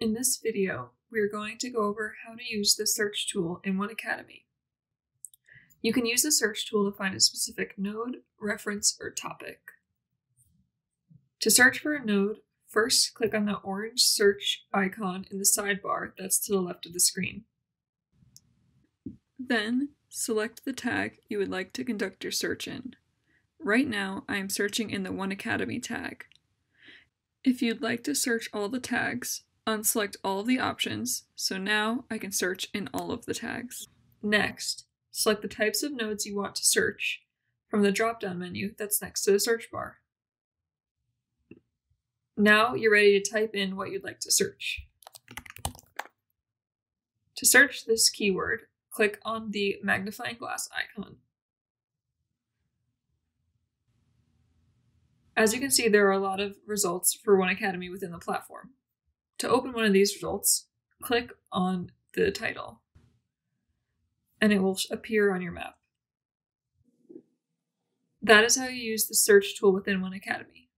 In this video, we are going to go over how to use the search tool in 1Cademy. You can use the search tool to find a specific node, reference, or topic. To search for a node, first click on the orange search icon in the sidebar that's to the left of the screen. Then, select the tag you would like to conduct your search in. Right now, I am searching in the 1Cademy tag. If you'd like to search all the tags, unselect all of the options, so now I can search in all of the tags. Next, select the types of nodes you want to search from the drop-down menu that's next to the search bar. Now you're ready to type in what you'd like to search. To search this keyword, click on the magnifying glass icon. As you can see, there are a lot of results for 1Cademy within the platform. To open one of these results, click on the title, and it will appear on your map. That is how you use the search tool within 1Cademy.